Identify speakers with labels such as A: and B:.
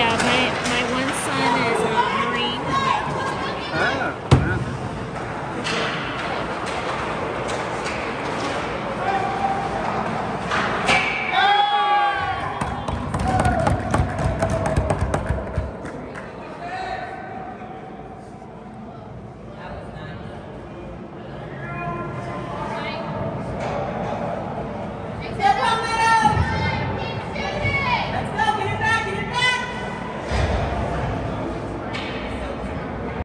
A: Yeah, my, my one son is a Marine.
B: Ah, yeah.